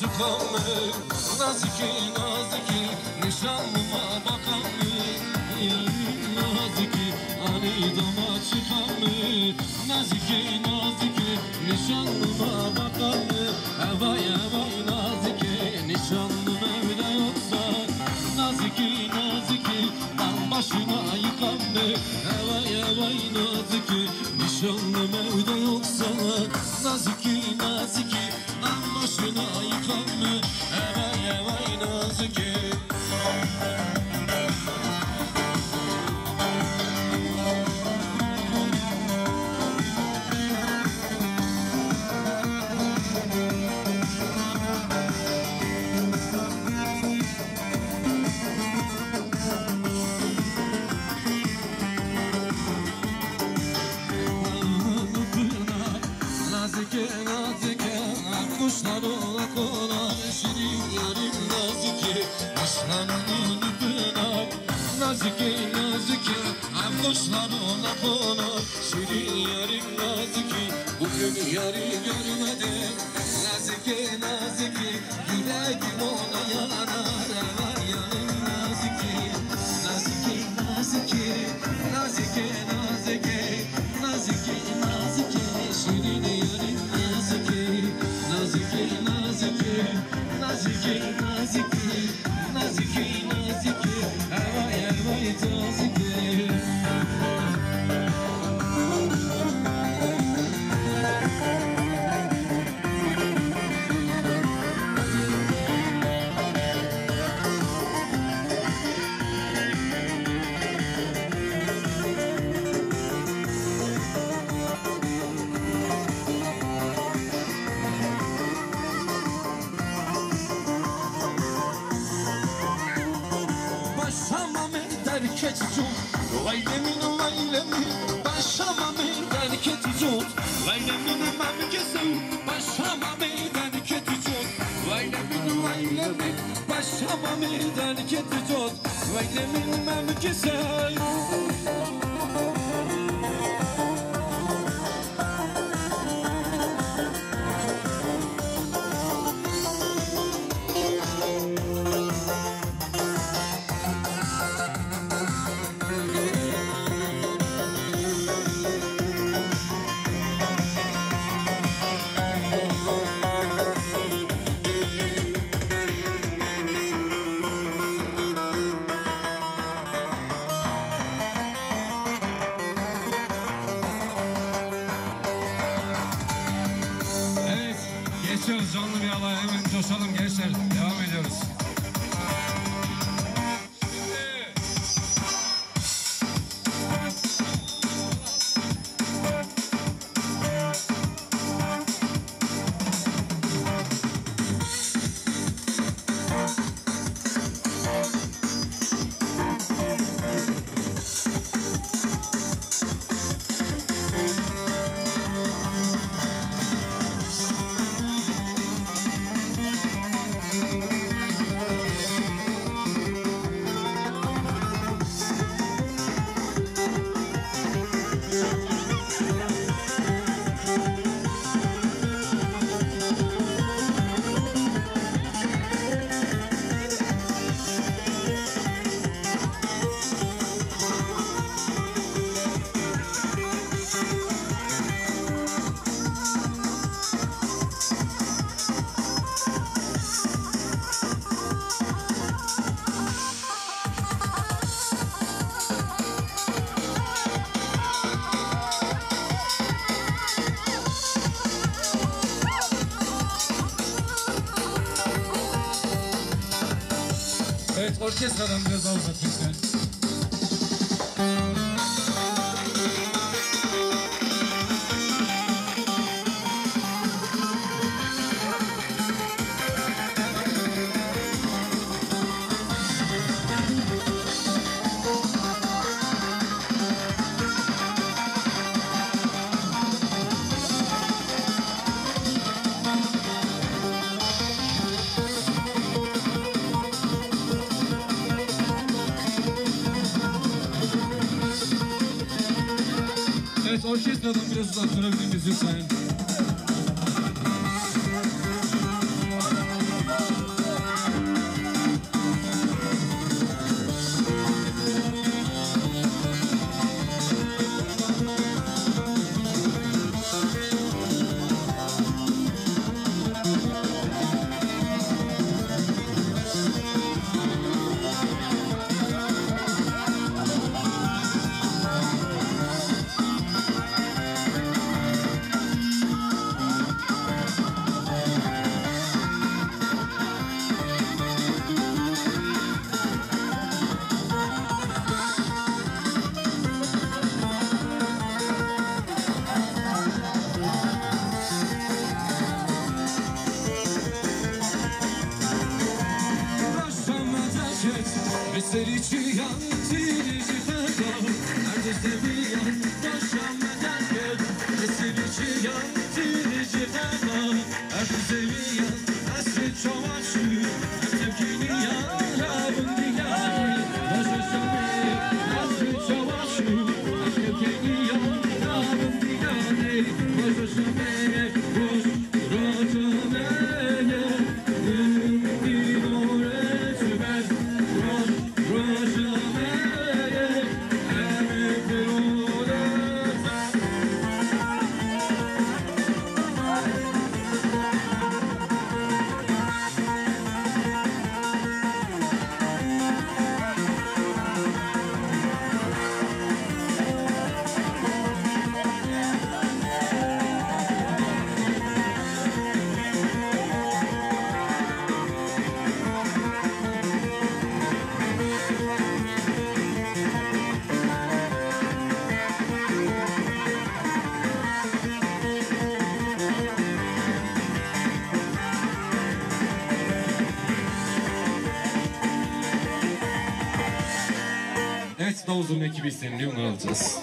çıkan mı? Nazike nazike nişanlıma bakan mı? Nazike ani dama çıkan mı? Nazike nazike nişanlıma bakan mı? Evay evay nazike nişanlım evde yoksa Nazike nazike dam başına yıkan mı? Evay evay nazike nişanlım evde yoksa Nazike nazike kuşların pınar Nazike nazike kuşlar ola konar Şirin yarim nazike bugün yarı görmedim Nazike nazike yüreğim ona yanar Vay yarim Nazike nazike nazike Başamam eder keçicun Vaylemin vaylemin Başamam eder keçicun Vaylemin memkesim Başamam eder keçicun Vaylemin vaylemin Başamam eder keçicun Vaylemin memkesim Evet, alay. Hemen coşalım gençler. Devam ediyoruz. Orkestradan biraz daha წორში და დომირეს უძახურებდი მიზისაინ Serici yan, serici feda Neredesin? Uzun ekibi isteniliyor onu alacağız.